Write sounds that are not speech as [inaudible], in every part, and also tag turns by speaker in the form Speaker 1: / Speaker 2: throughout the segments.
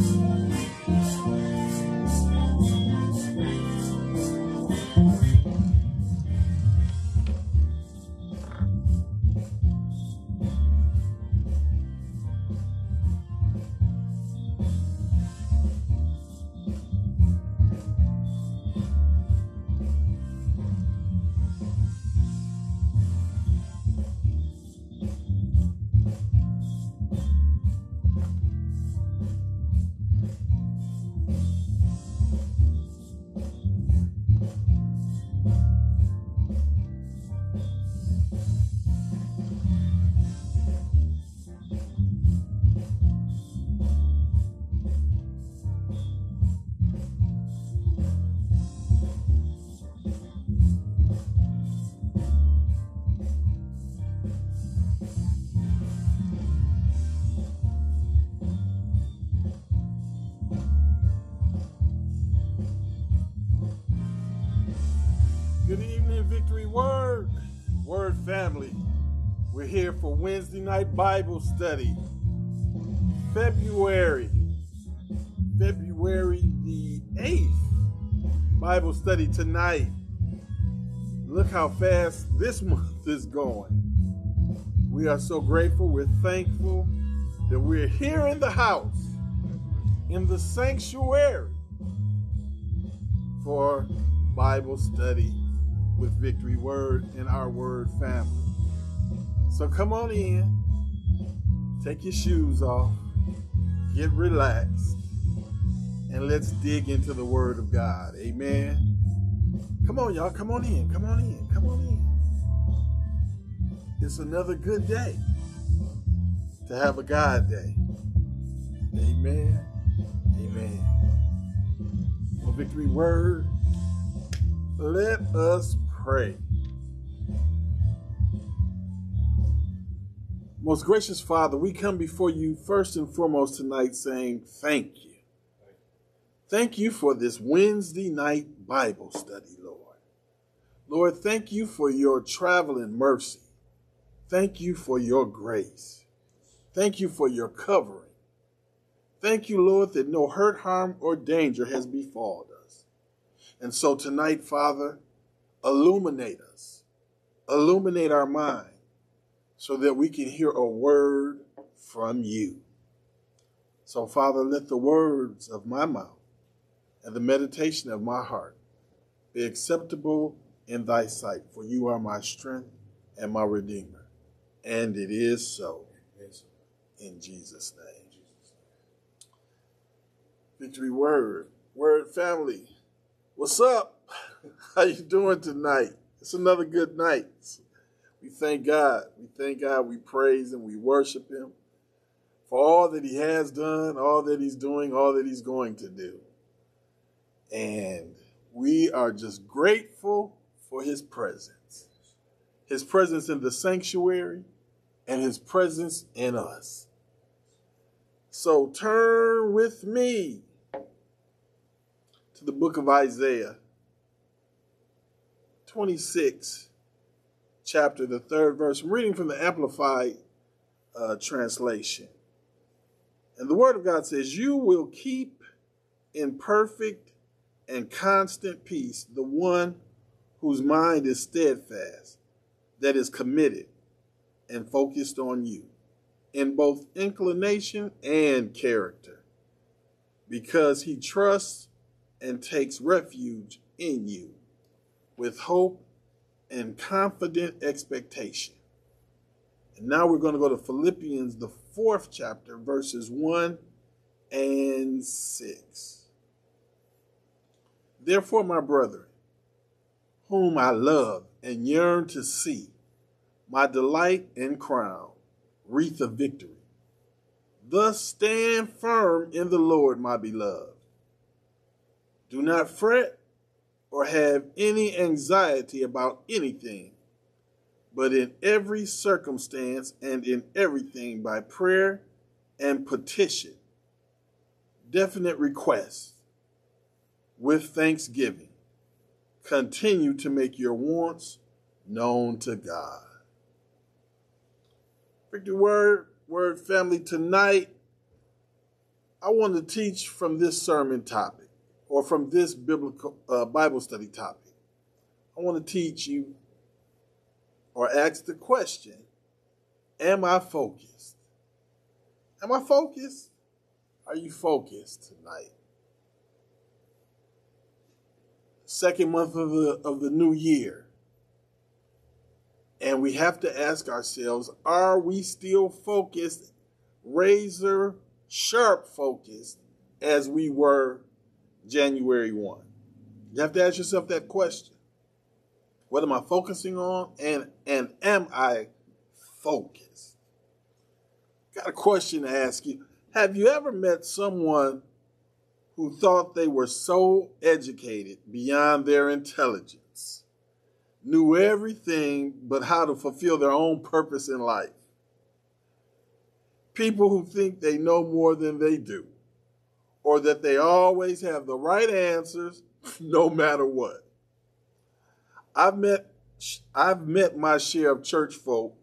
Speaker 1: Good evening, Victory Word, Word family. We're here for Wednesday night Bible study. February, February the 8th, Bible study tonight. Look how fast this [laughs] month is going. We are so grateful, we're thankful that we're here in the house, in the sanctuary for Bible study with Victory Word and our Word family. So come on in, take your shoes off, get relaxed, and let's dig into the Word of God. Amen. Come on, y'all. Come on in. Come on in. Come on in. It's another good day to have a God day. Amen. Amen. Well, Victory Word, let us pray. Most gracious Father, we come before you first and foremost tonight saying thank you. Thank you for this Wednesday night Bible study, Lord. Lord, thank you for your traveling mercy. Thank you for your grace. Thank you for your covering. Thank you, Lord, that no hurt, harm, or danger has befallen us. And so tonight, Father, illuminate us, illuminate our mind so that we can hear a word from you. So, Father, let the words of my mouth and the meditation of my heart be acceptable in thy sight, for you are my strength and my redeemer. And it is so. In Jesus' name. Victory Word, Word family. What's up? [laughs] How you doing tonight? It's another good night. We thank God. We thank God. We praise Him. we worship him for all that he has done, all that he's doing, all that he's going to do. And we are just grateful for his presence. His presence in the sanctuary and his presence in us. So turn with me to the book of Isaiah 26, chapter, the third verse. I'm reading from the Amplified uh, translation. And the Word of God says, You will keep in perfect and constant peace the one whose mind is steadfast, that is committed and focused on you in both inclination and character, because he trusts and takes refuge in you with hope and confident expectation. And now we're going to go to Philippians, the fourth chapter, verses 1 and 6. Therefore, my brethren, whom I love and yearn to see, my delight and crown, wreath of victory. Thus stand firm in the Lord, my beloved. Do not fret or have any anxiety about anything, but in every circumstance and in everything by prayer and petition, definite requests with thanksgiving, continue to make your wants known to God. Victory Word, Word family, tonight I want to teach from this sermon topic or from this biblical uh, Bible study topic. I want to teach you or ask the question Am I focused? Am I focused? Are you focused tonight? Second month of the of the new year. And we have to ask ourselves, are we still focused, razor sharp focused as we were January 1? You have to ask yourself that question. What am I focusing on? And and am I focused? Got a question to ask you. Have you ever met someone who thought they were so educated beyond their intelligence, knew everything but how to fulfill their own purpose in life? People who think they know more than they do, or that they always have the right answers [laughs] no matter what. I've met I've met my share of church folk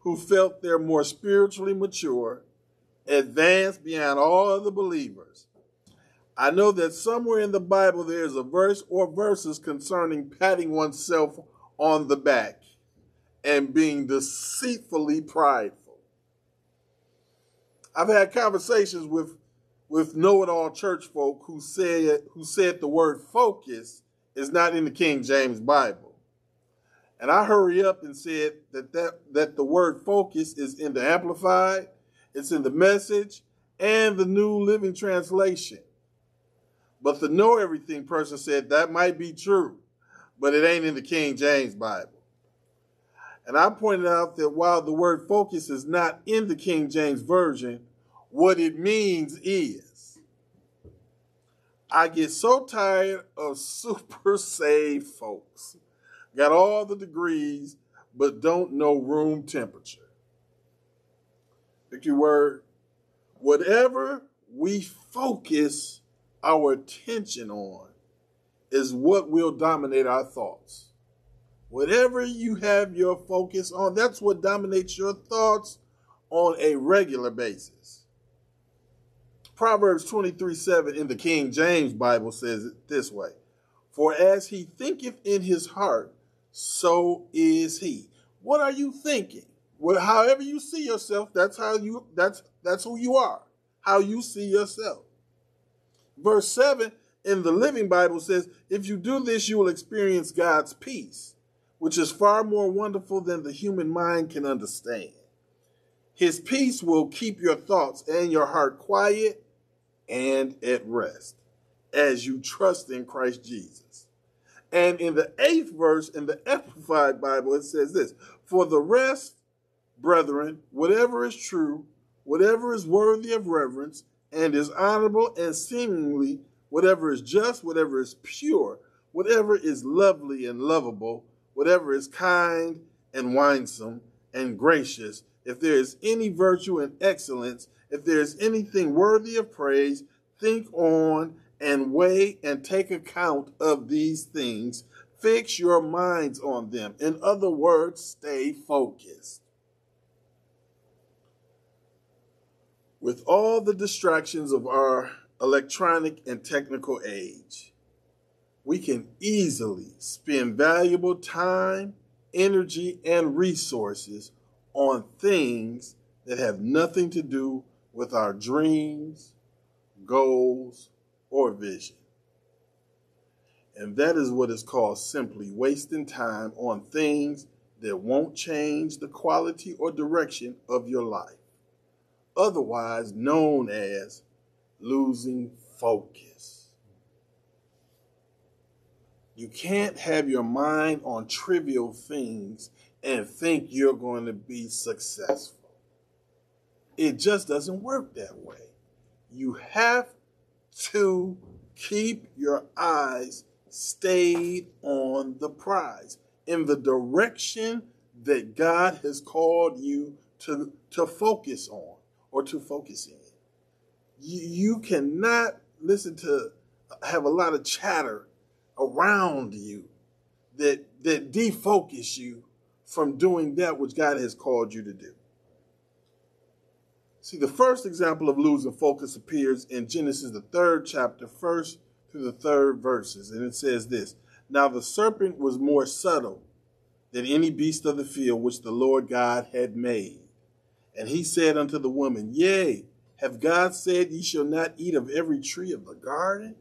Speaker 1: who felt they're more spiritually mature, advanced beyond all other believers. I know that somewhere in the Bible there is a verse or verses concerning patting oneself on the back and being deceitfully prideful. I've had conversations with with know-it-all church folk who said who said the word focus is not in the King James Bible. And I hurry up and said that, that, that the word focus is in the Amplified, it's in the Message, and the New Living Translation. But the Know Everything person said that might be true, but it ain't in the King James Bible. And I pointed out that while the word focus is not in the King James Version, what it means is I get so tired of [laughs] super saved folks got all the degrees, but don't know room temperature. Pick your word. Whatever we focus our attention on is what will dominate our thoughts. Whatever you have your focus on, that's what dominates your thoughts on a regular basis. Proverbs 23 7 in the King James Bible says it this way For as he thinketh in his heart, so is he. What are you thinking? Well, however you see yourself, that's how you that's that's who you are. How you see yourself. Verse 7 in the Living Bible says, if you do this, you will experience God's peace, which is far more wonderful than the human mind can understand. His peace will keep your thoughts and your heart quiet and at rest as you trust in Christ Jesus. And in the eighth verse in the [laughs] Amplified Bible, it says this For the rest, brethren, whatever is true, whatever is worthy of reverence, and is honorable, and seemingly whatever is just, whatever is pure, whatever is lovely and lovable, whatever is kind and winsome and gracious, if there is any virtue and excellence, if there is anything worthy of praise, think on and weigh and take account of these things. Fix your minds on them. In other words, stay focused. With all the distractions of our electronic and technical age, we can easily spend valuable time, energy, and resources on things that have nothing to do with our dreams, goals, or vision. And that is what is called simply wasting time on things that won't change the quality or direction of your life, otherwise known as losing focus. You can't have your mind on trivial things and think you're going to be successful. It just doesn't work that way. You have to keep your eyes stayed on the prize in the direction that God has called you to, to focus on or to focus in. You, you cannot listen to have a lot of chatter around you that that defocus you from doing that which God has called you to do. See, the first example of losing focus appears in Genesis, the third chapter, first through the third verses. And it says this Now the serpent was more subtle than any beast of the field which the Lord God had made. And he said unto the woman, Yea, have God said, Ye shall not eat of every tree of the garden?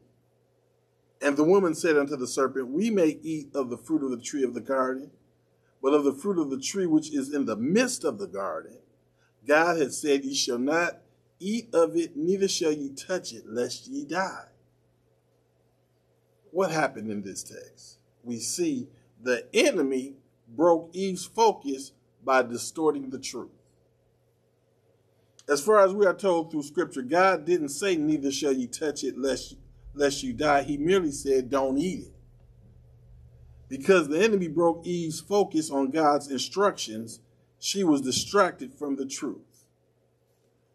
Speaker 1: And the woman said unto the serpent, We may eat of the fruit of the tree of the garden, but of the fruit of the tree which is in the midst of the garden, God had said, Ye shall not eat of it, neither shall ye touch it, lest ye die. What happened in this text? We see the enemy broke Eve's focus by distorting the truth. As far as we are told through scripture, God didn't say, Neither shall ye touch it lest, lest you die. He merely said, Don't eat it. Because the enemy broke Eve's focus on God's instructions, she was distracted from the truth.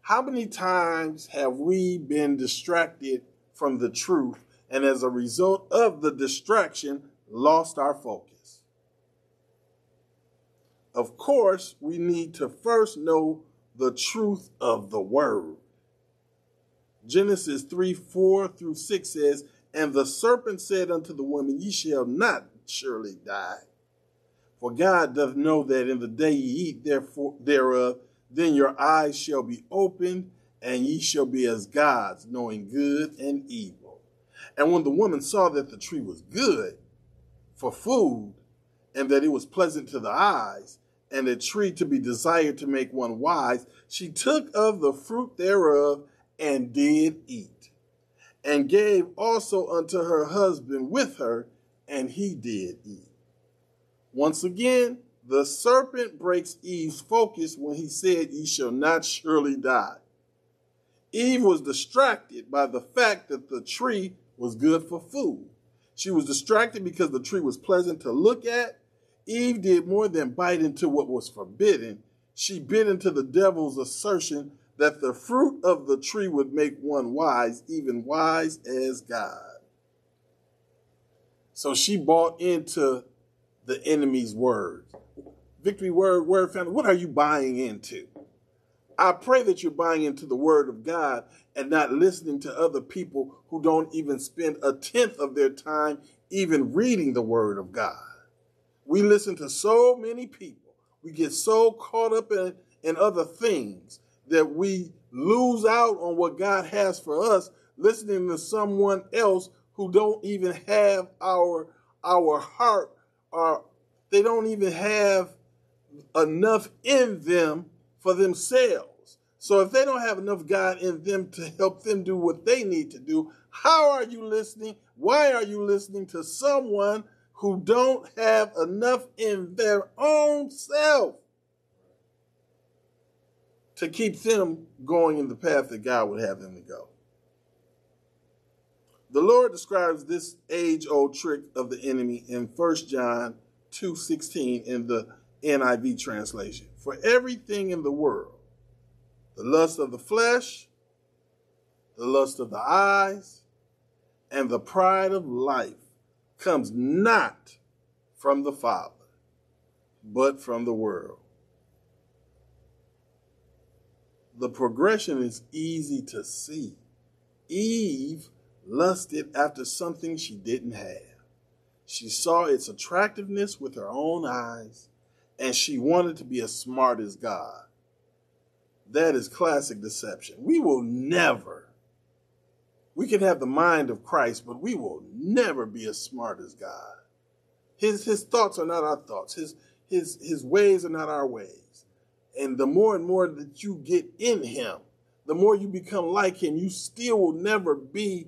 Speaker 1: How many times have we been distracted from the truth and as a result of the distraction, lost our focus? Of course, we need to first know the truth of the word. Genesis 3 4 through 6 says, And the serpent said unto the woman, Ye shall not surely die. For God doth know that in the day ye eat thereof, then your eyes shall be opened, and ye shall be as gods, knowing good and evil. And when the woman saw that the tree was good for food, and that it was pleasant to the eyes, and a tree to be desired to make one wise, she took of the fruit thereof and did eat, and gave also unto her husband with her, and he did eat. Once again, the serpent breaks Eve's focus when he said, Ye shall not surely die. Eve was distracted by the fact that the tree was good for food. She was distracted because the tree was pleasant to look at. Eve did more than bite into what was forbidden. She bit into the devil's assertion that the fruit of the tree would make one wise, even wise as God. So she bought into the enemy's words. Victory Word, Word Family, what are you buying into? I pray that you're buying into the Word of God and not listening to other people who don't even spend a tenth of their time even reading the Word of God. We listen to so many people. We get so caught up in, in other things that we lose out on what God has for us, listening to someone else who don't even have our our heart or they don't even have enough in them for themselves. So if they don't have enough God in them to help them do what they need to do, how are you listening? Why are you listening to someone who don't have enough in their own self to keep them going in the path that God would have them to go? The Lord describes this age-old trick of the enemy in 1 John 2:16 in the NIV translation. For everything in the world, the lust of the flesh, the lust of the eyes, and the pride of life comes not from the Father, but from the world. The progression is easy to see. Eve lusted after something she didn't have. She saw its attractiveness with her own eyes, and she wanted to be as smart as God. That is classic deception. We will never, we can have the mind of Christ, but we will never be as smart as God. His, his thoughts are not our thoughts. His, his, his ways are not our ways. And the more and more that you get in him, the more you become like him, you still will never be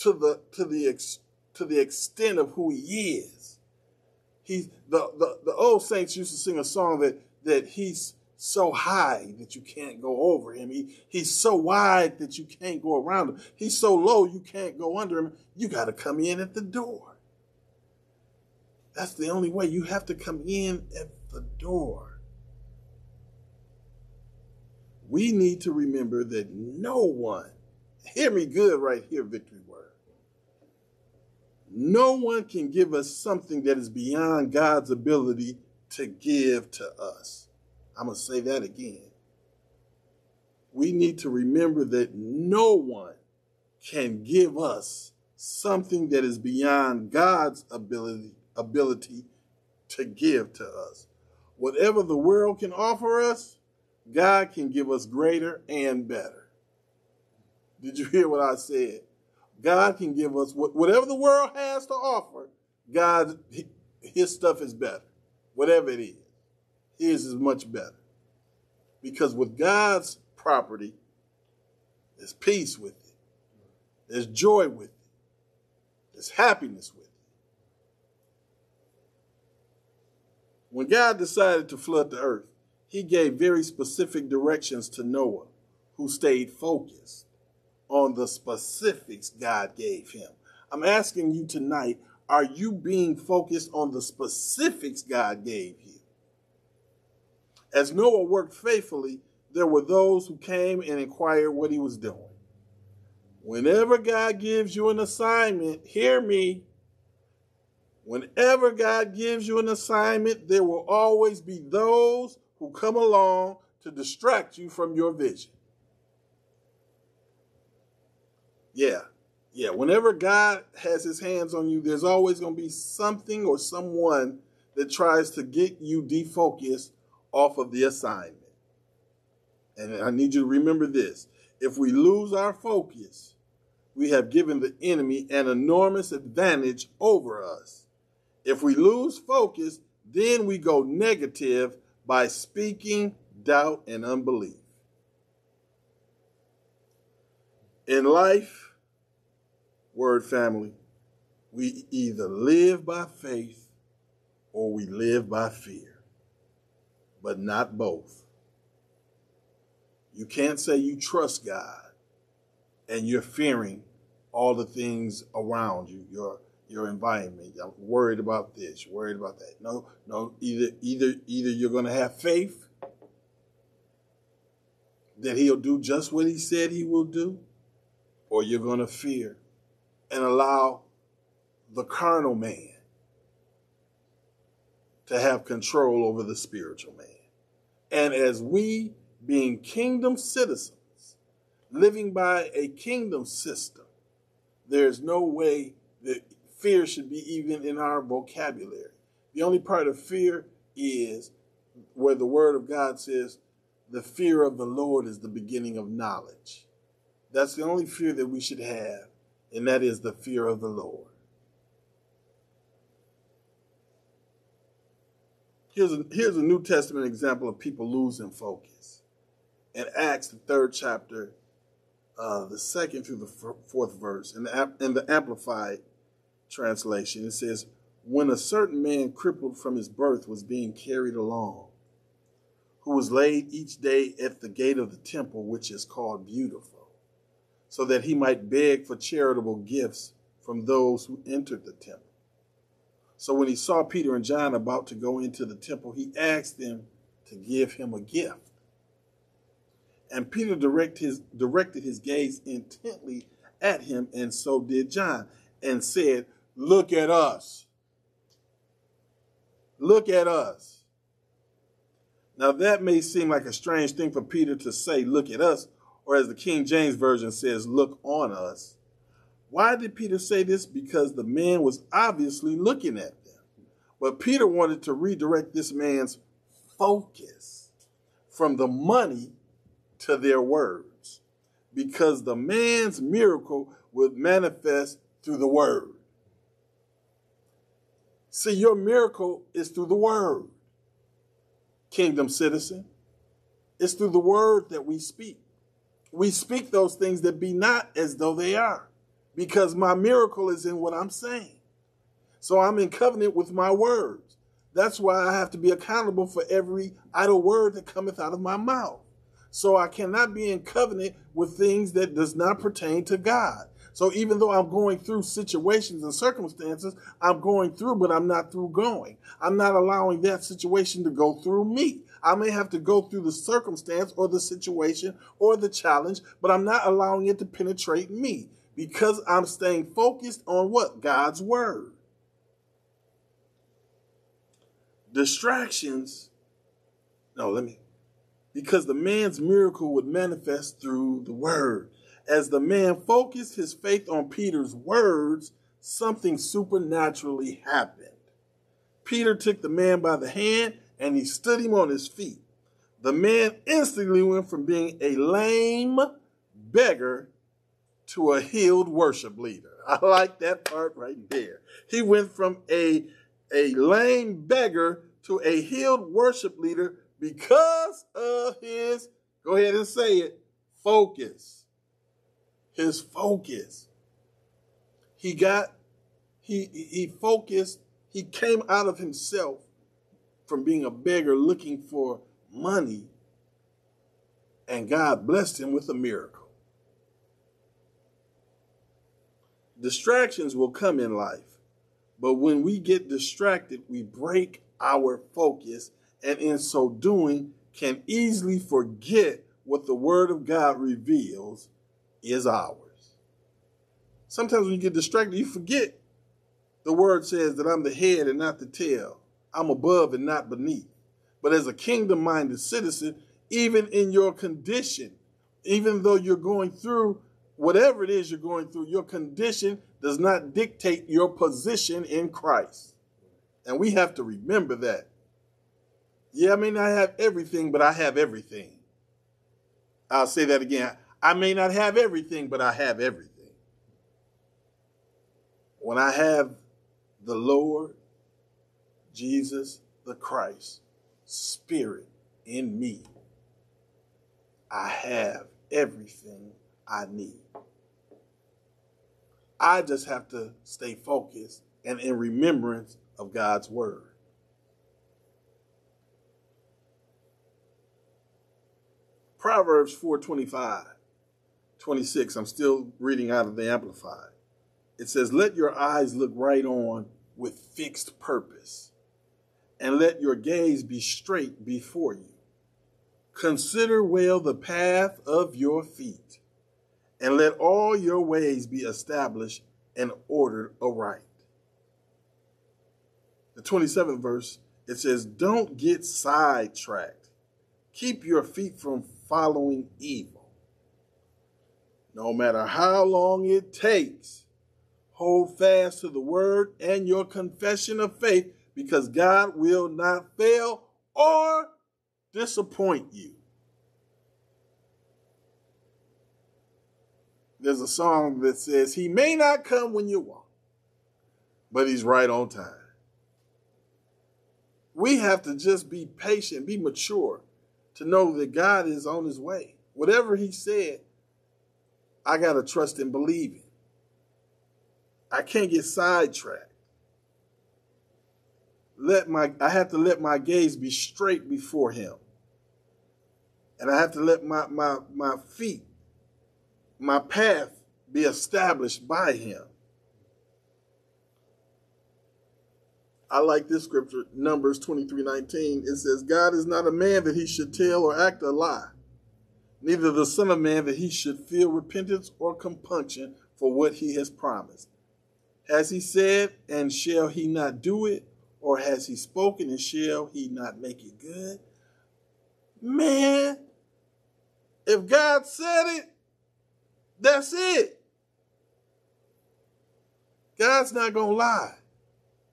Speaker 1: to the, to the extent to the extent of who he is. He the, the, the old saints used to sing a song that that he's so high that you can't go over him. He, he's so wide that you can't go around him. He's so low you can't go under him. You got to come in at the door. That's the only way. You have to come in at the door. We need to remember that no one, hear me good right here, Victory no one can give us something that is beyond God's ability to give to us. I'm going to say that again. we need to remember that no one can give us something that is beyond God's ability ability to give to us. Whatever the world can offer us, God can give us greater and better. Did you hear what I said? God can give us whatever the world has to offer. God, his stuff is better, whatever it is. His is much better. Because with God's property, there's peace with it, there's joy with it, there's happiness with it. When God decided to flood the earth, he gave very specific directions to Noah, who stayed focused on the specifics God gave him. I'm asking you tonight, are you being focused on the specifics God gave you? As Noah worked faithfully, there were those who came and inquired what he was doing. Whenever God gives you an assignment, hear me. Whenever God gives you an assignment, there will always be those who come along to distract you from your vision. Yeah, yeah. Whenever God has his hands on you, there's always going to be something or someone that tries to get you defocused off of the assignment. And I need you to remember this. If we lose our focus, we have given the enemy an enormous advantage over us. If we lose focus, then we go negative by speaking doubt and unbelief. In life, word family, we either live by faith or we live by fear, but not both. You can't say you trust God and you're fearing all the things around you, your your environment. I'm worried about this, worried about that. No, no, either either either you're gonna have faith that he'll do just what he said he will do, or you're gonna fear and allow the carnal man to have control over the spiritual man. And as we being kingdom citizens, living by a kingdom system, there's no way that fear should be even in our vocabulary. The only part of fear is where the word of God says, the fear of the Lord is the beginning of knowledge. That's the only fear that we should have, and that is the fear of the Lord. Here's a, here's a New Testament example of people losing focus in Acts, the third chapter, uh, the second through the fourth verse, in the, in the Amplified translation, it says, When a certain man crippled from his birth was being carried along, who was laid each day at the gate of the temple, which is called Beautiful, so that he might beg for charitable gifts from those who entered the temple. So when he saw Peter and John about to go into the temple, he asked them to give him a gift. And Peter direct his, directed his gaze intently at him, and so did John, and said, Look at us. Look at us. Now, that may seem like a strange thing for Peter to say, Look at us, or as the King James Version says, Look on us. Why did Peter say this? Because the man was obviously looking at them. But Peter wanted to redirect this man's focus from the money to their words because the man's miracle would manifest through the word. See, your miracle is through the word, kingdom citizen. It's through the word that we speak. We speak those things that be not as though they are because my miracle is in what I'm saying. So I'm in covenant with my words. That's why I have to be accountable for every idle word that cometh out of my mouth. So I cannot be in covenant with things that does not pertain to God. So even though I'm going through situations and circumstances, I'm going through, but I'm not through going. I'm not allowing that situation to go through me. I may have to go through the circumstance or the situation or the challenge, but I'm not allowing it to penetrate me because I'm staying focused on what? God's word. Distractions. No, let me because the man's miracle would manifest through the word. As the man focused his faith on Peter's words, something supernaturally happened. Peter took the man by the hand and he stood him on his feet. The man instantly went from being a lame beggar to a healed worship leader. [laughs] I like that part right there. He went from a, a lame beggar to a healed worship leader because of his, go ahead and say it, focus. His focus. He got, he, he focused, he came out of himself from being a beggar looking for money, and God blessed him with a miracle. Distractions will come in life, but when we get distracted, we break our focus, and in so doing, can easily forget what the Word of God reveals is ours. Sometimes when you get distracted, you forget the Word says that I'm the head and not the tail, I'm above and not beneath. But as a kingdom minded citizen, even in your condition, even though you're going through whatever it is you're going through, your condition does not dictate your position in Christ. And we have to remember that. Yeah, I may not have everything, but I have everything. I'll say that again. I may not have everything, but I have everything. When I have the Lord, Jesus, the Christ, Spirit in me, I have everything I need. I just have to stay focused and in remembrance of God's word. Proverbs 425, 26. I'm still reading out of the Amplified. It says, Let your eyes look right on with fixed purpose, and let your gaze be straight before you. Consider well the path of your feet and let all your ways be established and ordered aright. The 27th verse, it says, Don't get sidetracked. Keep your feet from following evil. No matter how long it takes, hold fast to the word and your confession of faith because God will not fail or disappoint you. there's a song that says, He may not come when you want, but He's right on time. We have to just be patient, be mature to know that God is on His way. Whatever He said, I got to trust and believe Him. I can't get sidetracked. Let my I have to let my gaze be straight before him. And I have to let my my my feet my path be established by him. I like this scripture, Numbers 23 19. It says, God is not a man that he should tell or act a lie, neither the Son of Man that he should feel repentance or compunction for what he has promised. Has he said, and shall he not do it? Or has he spoken, and shall he not make it good? Man, if God said it, that's it. God's not going to lie.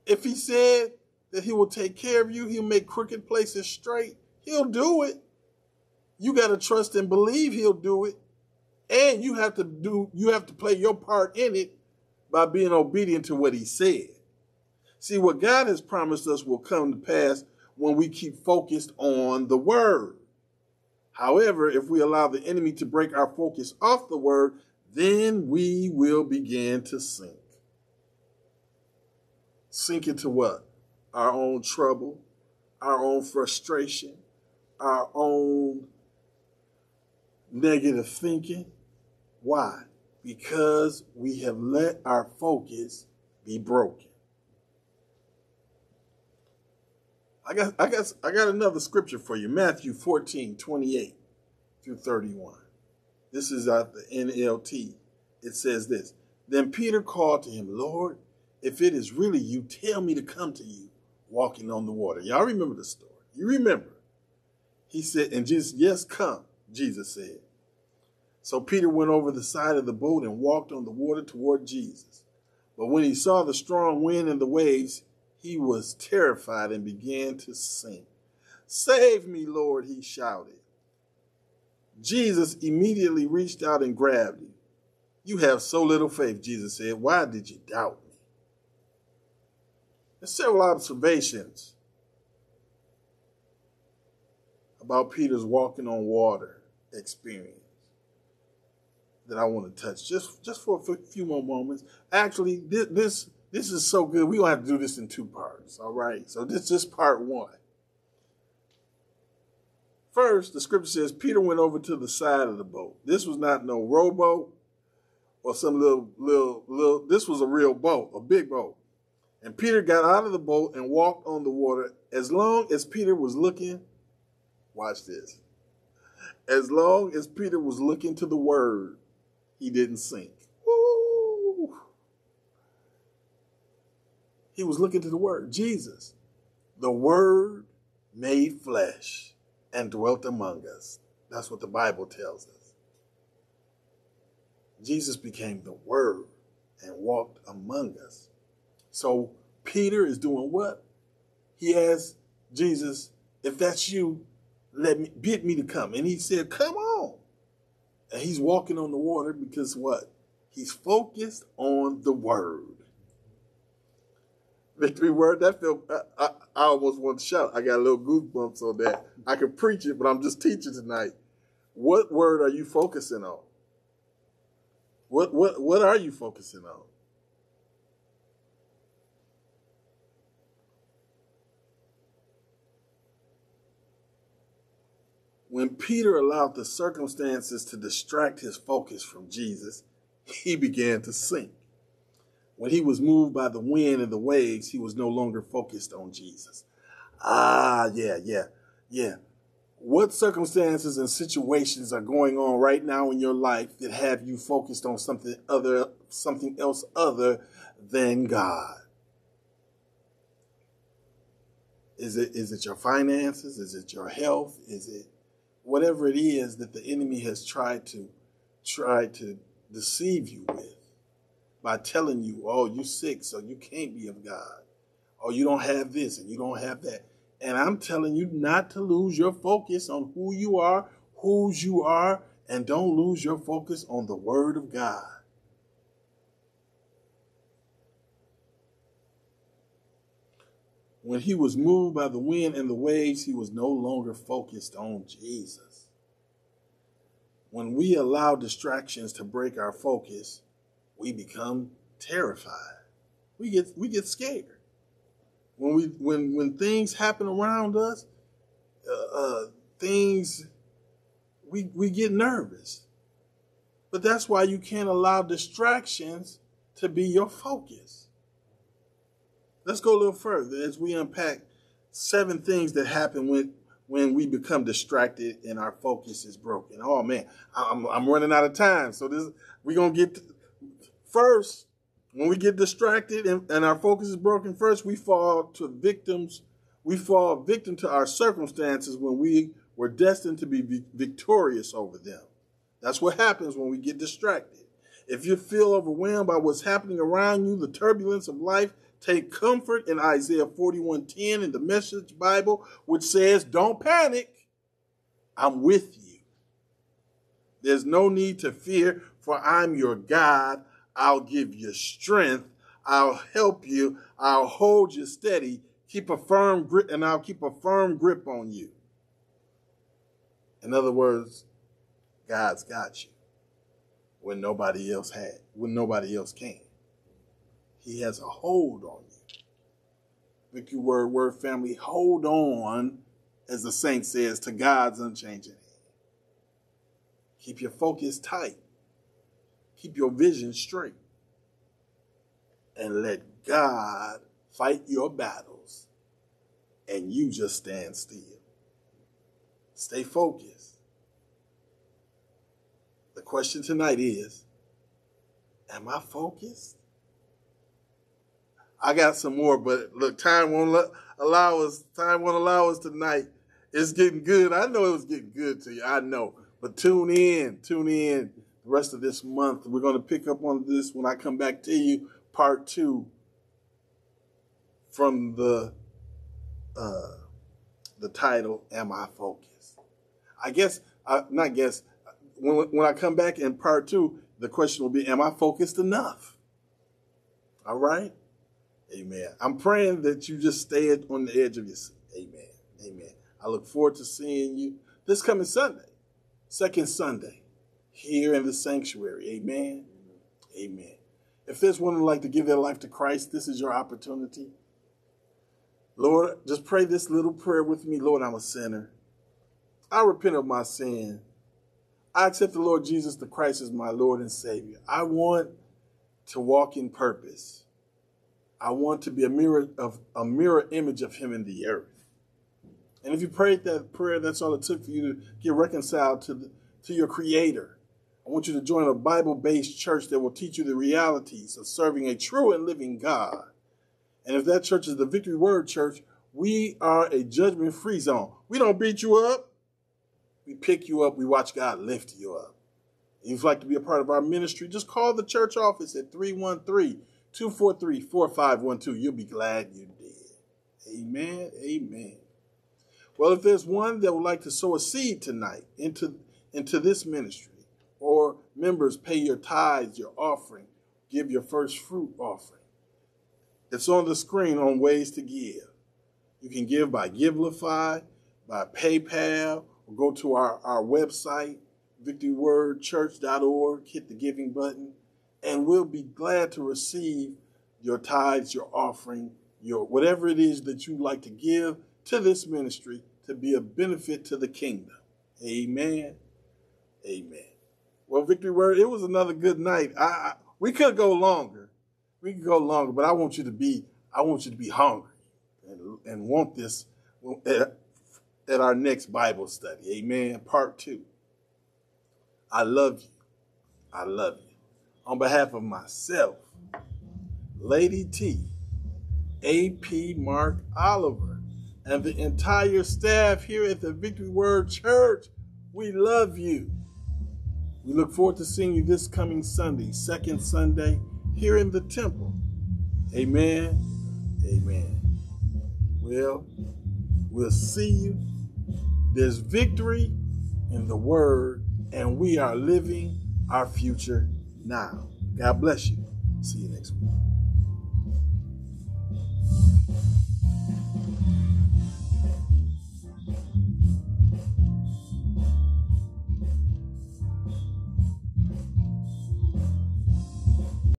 Speaker 1: If he said that he will take care of you, he'll make crooked places straight, he'll do it. You got to trust and believe he'll do it. And you have to do you have to play your part in it by being obedient to what he said. See, what God has promised us will come to pass when we keep focused on the word. However, if we allow the enemy to break our focus off the word, then we will begin to sink. Sink into what? Our own trouble, our own frustration, our own negative thinking. Why? Because we have let our focus be broken. I got, I got, I got another scripture for you. Matthew 14, 28 through 31. This is at the NLT. It says this. Then Peter called to him, Lord, if it is really you, tell me to come to you walking on the water. Y'all remember the story. You remember. He said, and Jesus, yes, come, Jesus said. So Peter went over the side of the boat and walked on the water toward Jesus. But when he saw the strong wind and the waves, he was terrified and began to sink. Save me, Lord, he shouted. Jesus immediately reached out and grabbed him. You have so little faith, Jesus said. Why did you doubt me? There's several observations about Peter's walking on water experience that I want to touch just just for a few more moments. Actually, this this, this is so good. We're gonna have to do this in two parts. All right. So this is part one. First, the scripture says Peter went over to the side of the boat. This was not no rowboat or some little little little. This was a real boat, a big boat. And Peter got out of the boat and walked on the water. As long as Peter was looking, watch this. As long as Peter was looking to the word, he didn't sink. Woo! He was looking to the word, Jesus. The word made flesh and dwelt among us. That's what the Bible tells us. Jesus became the Word and walked among us. So Peter is doing what? He asked Jesus, if that's you, let me bid me to come. And he said, Come on. And he's walking on the water because what? He's focused on the word. Victory word, that felt I, I, I almost want to shout. I got a little goosebumps on that. I could preach it, but I'm just teaching tonight. What word are you focusing on? What what what are you focusing on? When Peter allowed the circumstances to distract his focus from Jesus, he began to sink. When he was moved by the wind and the waves, he was no longer focused on Jesus. Ah, yeah, yeah, yeah. What circumstances and situations are going on right now in your life that have you focused on something other, something else other than God? Is it, is it your finances? Is it your health? Is it whatever it is that the enemy has tried to, try to deceive you with by telling you, oh, you're sick, so you can't be of God. Oh, you don't have this and you don't have that. And I'm telling you not to lose your focus on who you are, whose you are, and don't lose your focus on the Word of God. When he was moved by the wind and the waves, he was no longer focused on Jesus. When we allow distractions to break our focus, we become terrified. We get we get scared when we when when things happen around us, uh, uh, things we we get nervous. But that's why you can't allow distractions to be your focus. Let's go a little further as we unpack seven things that happen when when we become distracted and our focus is broken. Oh man, I'm, I'm running out of time, so this we're gonna get to, first when we get distracted and, and our focus is broken, first we fall to victims. We fall victim to our circumstances when we were destined to be victorious over them. That's what happens when we get distracted. If you feel overwhelmed by what's happening around you, the turbulence of life, take comfort in Isaiah 41:10 in the Message Bible, which says, "Don't panic. I'm with you. There's no need to fear, for I'm your God. I'll give you strength. I'll help you. I'll hold you steady. Keep a firm grip, and I'll keep a firm grip on you. In other words, God's got you when nobody else had, when nobody else can. He has a hold on you. Victory Word Word family, hold on, as the saint says, to God's unchanging hand. Keep your focus tight. Keep your vision straight. And let God fight your battles. And you just stand still. Stay focused. The question tonight is Am I focused? I got some more, but look, time won't allow us. Time won't allow us tonight. it's getting good. I know it was getting good to you. I know. But tune in, tune in the rest of this month. We're going to pick up on this when I come back to you, part two from the uh, the title, Am I Focused? I guess, I, not guess, when, when I come back in part two, the question will be, Am I focused enough? All right? Amen. I'm praying that you just stay on the edge of your seat. Amen. Amen. I look forward to seeing you this coming Sunday, second Sunday, here in the sanctuary. Amen. Amen. If there's one who'd like to give their life to Christ, this is your opportunity. Lord, just pray this little prayer with me. Lord, I'm a sinner. I repent of my sin. I accept the Lord Jesus the Christ as my Lord and Savior. I want to walk in purpose. I want to be a mirror of a mirror image of him in the earth. And if you prayed that prayer, that's all it took for you to get reconciled to the, to your creator. I want you to join a Bible-based church that will teach you the realities of serving a true and living God and if that church is the Victory Word Church, we are a judgment free zone. We don't beat you up. We pick you up. We watch God lift you up. If you'd like to be a part of our ministry, just call the church office at 313 243 4512. You'll be glad you did. Amen. Amen. Well, if there's one that would like to sow a seed tonight into, into this ministry, or members pay your tithes, your offering, give your first fruit offering it's on the screen on ways to give. You can give by Givelify, by PayPal, or go to our, our website, victorywordchurch.org, hit the giving button, and we'll be glad to receive your tithes, your offering, your whatever it is that you'd like to give to this ministry to be a benefit to the kingdom. Amen. Amen. Well, Victory Word, it was another good night. I, I we could go longer we could go longer, but I want you to be, I want you to be hungry and, and want this at, at our next Bible study. Amen. Part two. I love you. I love you. On behalf of myself, Lady T, AP Mark Oliver, and the entire staff here at the Victory Word Church, we love you. We look forward to seeing you this coming Sunday, second Sunday here in the temple. Amen. Amen. Well, we'll see you. There's victory in the word, and we are living our future now. God bless you. See you next week.